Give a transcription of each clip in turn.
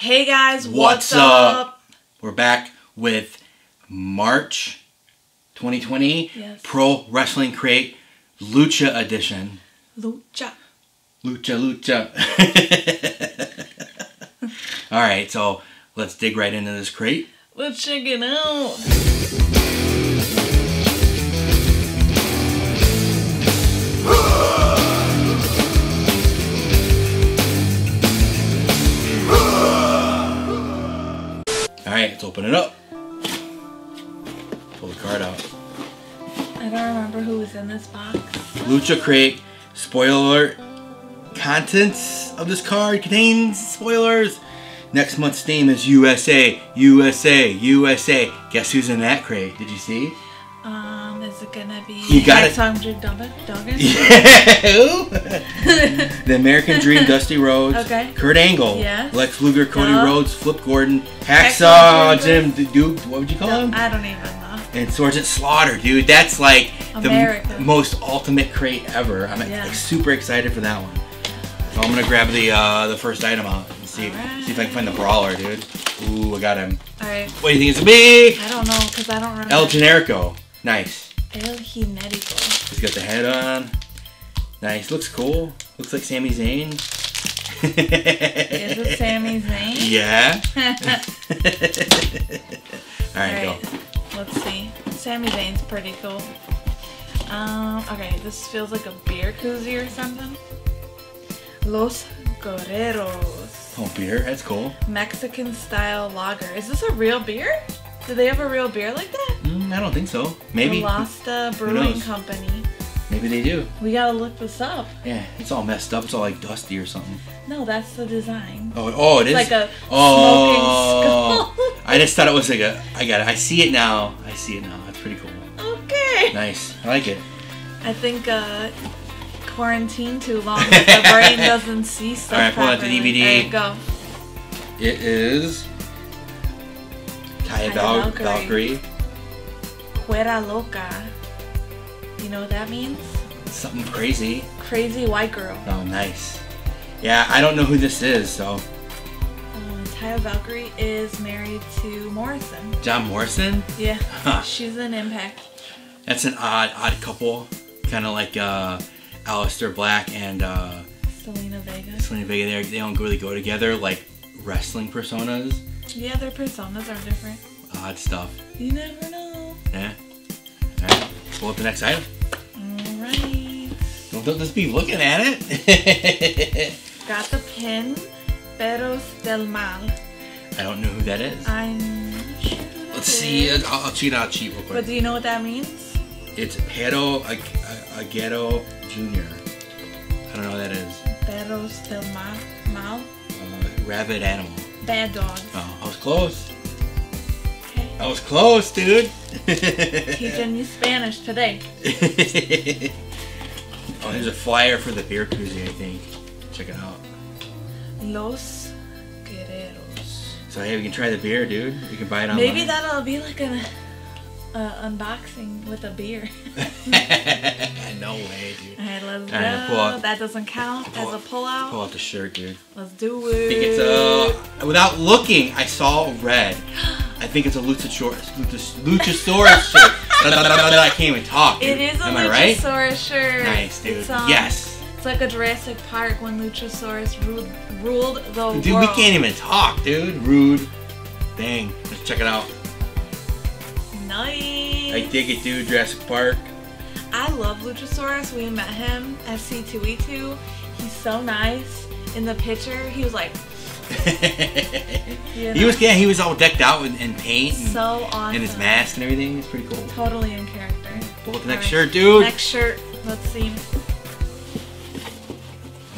Hey guys, What's up? We're back with March 2020 Yes. Pro Wrestling Crate Lucha Edition. Lucha. Lucha, lucha. All right, so let's dig right into this crate. Let's check it out. Let's open it up. Pull the card out. I don't remember who was in this box. Lucha Crate. Spoiler alert. Contents of this card contains spoilers. Next month's theme is USA, USA, USA. Guess who's in that crate? Did you see? Um, is it gonna be You got it. Alexander? Who? the American Dream, Dusty Rhodes. Okay. Kurt Angle. Yes. Lex Luger, Cody Duh. Rhodes, Flip Gordon, Hacksaw Hacksaw Jim Duke. What would you call him? I don't even know. and Sergeant Slaughter, dude. That's like the America. m- most ultimate crate ever. I'm Yeah. like, super excited for that one. So I'm gonna grab the uh, the first item out and see Alright. see if I can find the brawler, dude. Ooh, I got him. Alright, What do you think it's gonna be? I don't know because I don't remember. El Generico. Nice. El Generico. He's got the head on. Nice. Looks cool. Looks like Sami Zayn. Is it Sami Zayn? Yeah. All right, go. Let's see. Sami Zayn's pretty cool. Um, okay, this feels like a beer koozie or something. Los Guerreros. Oh, beer. That's cool. Mexican style lager. Is this a real beer? Do they have a real beer like that? Mm, I don't think so. Maybe. The Lasta Brewing? Company. Maybe they do. We gotta look this up. Yeah, it's all messed up. It's all like dusty or something. No, that's the design. Oh, oh, it is. It's like a oh, smoking skull. I just thought it was like a. I got it. I see it now. I see it now. That's pretty cool. okay. Nice. I like it. I think uh, quarantine too long. The brain doesn't see stuff. Alright, pull out the. DVD. There you go. It is. Val- Valkyrie. Valkyrie. Cuera loca. You know what that means? Something crazy. Crazy white girl. Oh, nice. Yeah, I don't know who this is. So, Um, Taya Valkyrie is married to Morrison. John Morrison. Yeah, Huh. she's an impact. That's an odd, odd couple. Kind of like uh, Aleister Black and uh, Zelina Vega. Zelina Vega. They they don't really go together like wrestling personas. Yeah, their personas are different. Odd stuff. You never know. Yeah. All right. Pull up the next item. Alright. Don't, don't just be looking at it. Got the pin. Perros del Mal. I don't know who that is. I'm not sure. Let's see. I'll, I'll cheat. I'll cheat real But do you know what that means? It's Ag- Aguayo Jr. I don't know what that is. Perros del Mal. Mal. Uh, rabid animal. Bad dog. Oh, I was close. I was close, dude. Teaching you Spanish today. oh, there's a flyer for the beer koozie, I think. Check it out. Los Guerreros. So hey, we can try the beer, dude. We can buy it online. Maybe that'll be like an uh, unboxing with a beer. no way, dude. Alright, let's go. out- that doesn't count as a out- pullout. Pull out the shirt, dude. Let's do I it. think it's a. Without looking, I saw red. I think it's a Luchasaurus, Luchas, Luchasaurus shirt. I can't even talk. Dude. It is a Am I right? Luchasaurus shirt. Nice, dude. It's, um, yes. It's like a Jurassic Park when Luchasaurus ruled, ruled the Dude, world. we can't even talk, dude. Rude. Dang. Let's check it out. Nice. I dig it, dude. Jurassic Park. I love Luchasaurus. We met him at C2E2. He's so nice. In the picture, he was like You he was yeah, he was all decked out in, in paint and, so awesome. and his mask and everything. It's pretty cool. Totally in character. Pull up the next Alright. shirt, dude. Next shirt. Let's see. I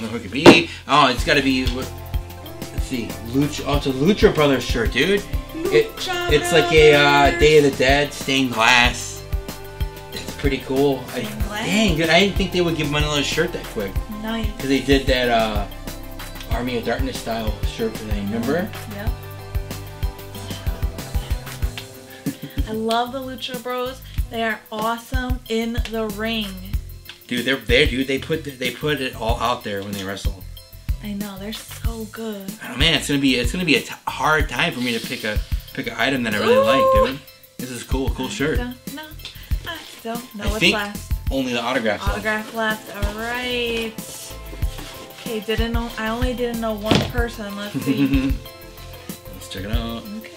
don't know who it could be. Oh, it's got to be. Let's see. Lucha. Oh, it's a Lucha Brothers shirt, dude. It, it's like a uh, Day of the Dead stained glass. It's pretty cool. I, dang, dude, I didn't think they would give him another shirt that quick. Nice. Because they did that uh, Army of Darkness style shirt thing, remember? Yep. I love the Lucha Bros. They are awesome in the ring. Dude, they're there, dude. They put they put it all out there when they wrestle. I know they're so good. Oh man, it's gonna be it's gonna be a t- hard time for me to pick a pick an item that I really Ooh. like, dude. This is cool, cool shirt. Don't know. I don't know I what's left. Only the autographs. left. Autograph left. All right. Okay, didn't know. I only didn't know one person. Let's see. Let's check it out. okay.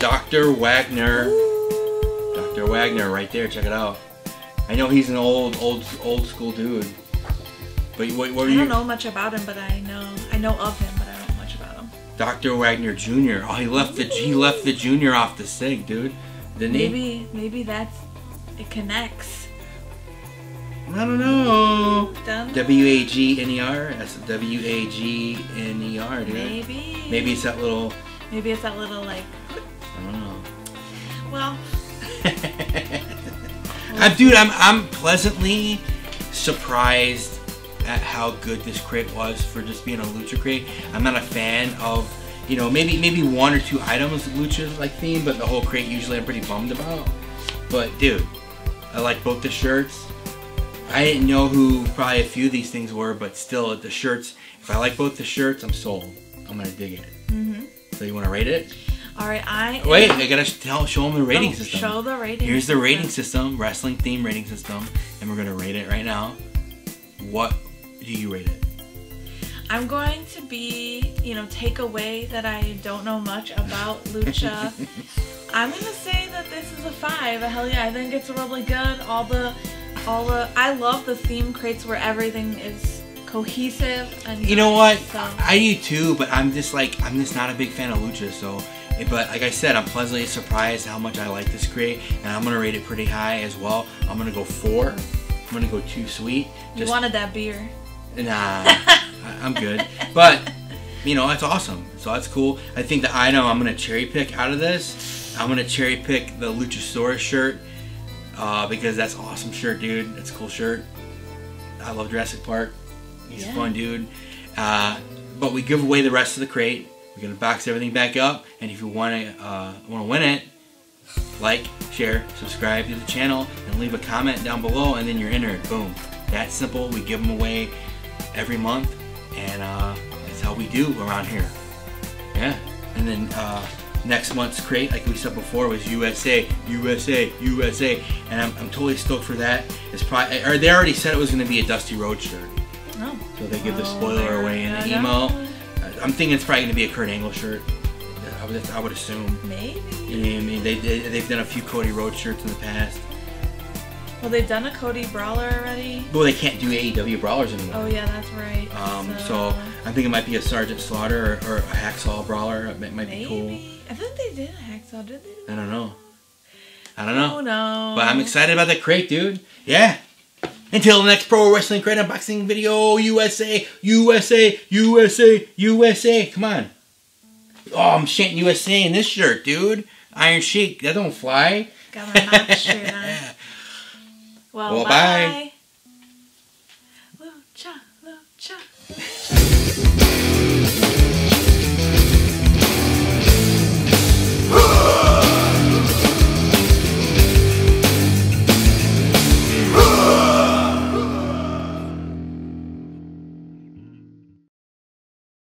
Dr. Wagner. Ooh. Dr. Wagner, right there. Check it out. I know he's an old, old, old school dude. But what, what I you? don't know much about him, but I know I know of him, but I don't know much about him. Dr. Wagner Jr. Oh, he left the he left the junior off the sig, dude. Didn't he? Maybe maybe that's it connects. I don't know. W A G N E R. That's W A G N E R, dude. Maybe. Maybe it's that little. Maybe it's that little like. I don't know. Well, I'm, dude, I'm I'm pleasantly surprised at how good this crate was for just being a lucha crate. I'm not a fan of, you know, maybe maybe one or two items lucha like theme, but the whole crate usually I'm pretty bummed about. But dude, I like both the shirts. I didn't know who probably a few of these things were, but still the shirts. If I like both the shirts, I'm sold. I'm gonna dig it. hmm So you want to rate it? all right. I Wait, I gotta tell, show them the rating Oh, system. Show the rating. Here's the system. rating system, wrestling theme rating system, and we're gonna rate it right now. What do you rate it? I'm going to be, you know, take away that I don't know much about lucha. I'm gonna say that this is a five. Hell yeah, I think it's really good. All the, all the, I love the theme crates where everything is cohesive and. You know what? So, I do too, but I'm just like I'm just not a big fan of lucha. So, eh, but like I said, I'm pleasantly surprised how much I like this crate, and I'm gonna rate it pretty high as well. I'm gonna go four. I'm gonna go too sweet. you wanted that beer. Nah, I'm good. But you know, it's awesome. So that's cool. I think the item I'm gonna cherry pick out of this, I'm gonna cherry pick the Luchasaurus shirt uh, because that's awesome shirt, dude. That's a cool shirt. I love Jurassic Park. He's a fun dude. Uh, but we give away the rest of the crate. We're gonna box everything back up, and if you want to uh, want to win it, like, share, subscribe to the channel, and leave a comment down below, and then you're entered. Boom. That simple. We give them away every month, and uh, that's how we do around here. Yeah. And then uh, next month's crate, like we said before, was USA, USA, USA, and I'm, I'm totally stoked for that. It's probably, or they already said it was going to be a Dusty Road shirt, No. so they give the Oh, spoiler away in the email. I'm thinking it's probably going to be a Kurt Angle shirt. I would, I would assume. Maybe. You know what I mean? They, they, they've done a few Cody Road shirts in the past. Well, they've done a Cody Brawler already. Well, they can't do AEW brawlers anymore. Oh yeah, that's right. Um, so I think it might be a Sergeant Slaughter or, or a Hacksaw brawler. It might, might be maybe. cool. I think they did a hacksaw, did they? I don't know. I don't Oh know. no. But I'm excited about that crate, dude. Yeah. Until the next Pro Wrestling Crate unboxing video, USA, USA, USA, USA. Come on. Oh, I'm chanting USA in this shirt, dude. Iron Sheik, that don't fly. Got my mouth shirt on. Well, Well, bye. bye.